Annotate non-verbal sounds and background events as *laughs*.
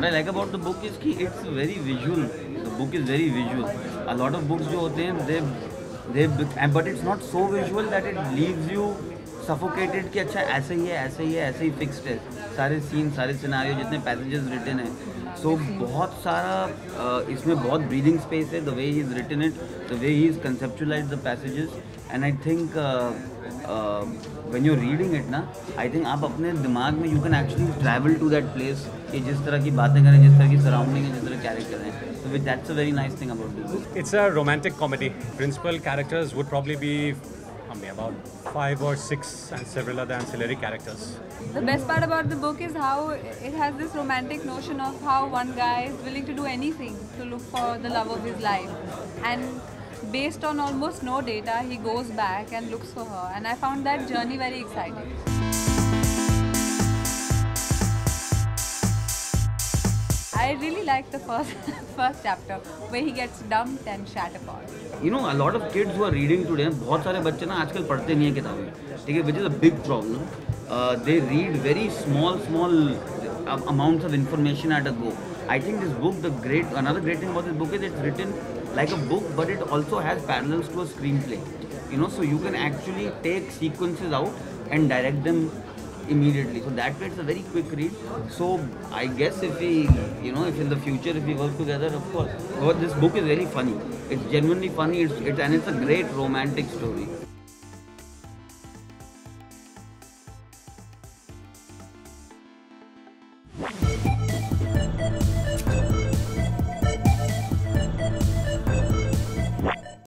What I like about the book is की it's very visual the book is very visual a lot of books जो होते हैं they they but it's not so visual that it leaves you suffocated कि अच्छा ऐसे ही है, ऐसे ही है, ऐसे ही फिक्स्ड है। सारे सीन सारे सिनारी जितने पैसेजेस रिटन है। सो बहुत सारा इसमें बहुत ब्रीदिंग स्पेस है the way he is written it the way he is conceptualise the passages and I think when you reading it ना आई थिंक आप अपने दिमाग में you can actually travel to that place कि जिस तरह की बातें करें, जिस तरह की सराउंडिंग है, जिस तरह कैरेक्टर हैं। तो with that's a very nice thing about this it's a romantic comedy principal characters would About five or six and several other ancillary characters. The best part about the book is how it has this romantic notion of how one guy is willing to do anything to look for the love of his life. And based on almost no data, he goes back and looks for her. And I found that journey very exciting. I really like the first *laughs* first chapter where he gets dumped and shat upon. You know, a lot of kids who are reading today, बहुत सारे बच्चे ना आजकल पढ़ते नहीं हैं किताबें ठीक है which is a big problem. Uh, they read very small small amounts of information at a go. I think this book, the great another great thing about this book is it's written like a book, but it also has parallels to a screenplay. You know, so you can actually take sequences out and direct them immediately. So that way it's a very quick read. So I guess if we, you know, if in the future if we work together, of course. But this book is very funny. It's genuinely funny. It's, it's and it's a great romantic story.